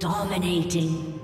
Dominating.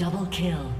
Double kill.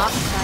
locked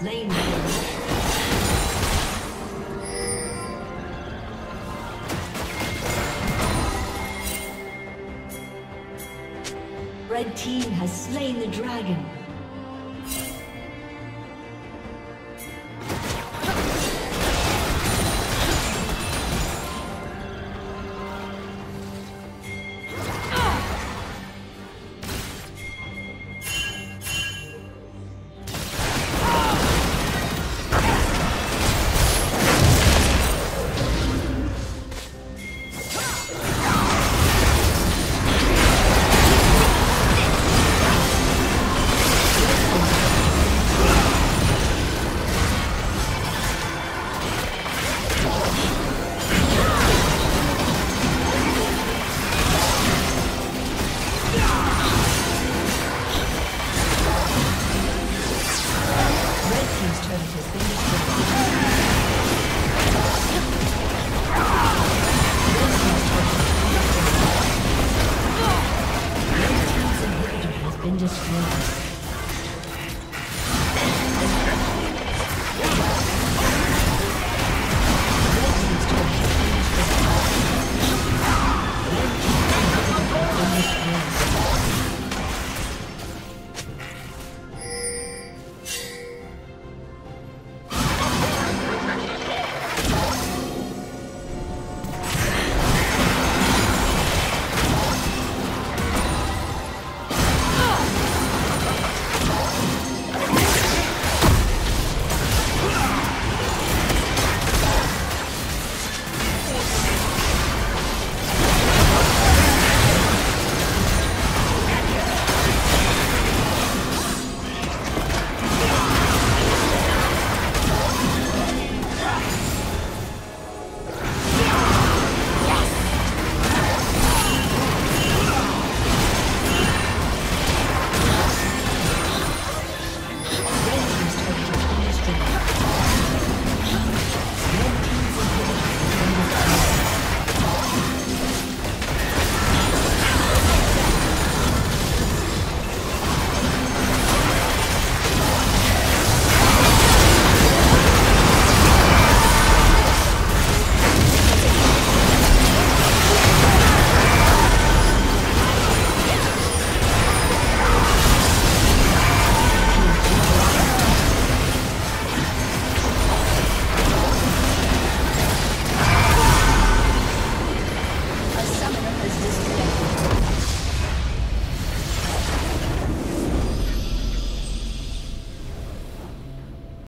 slain. Red team has slain the dragon.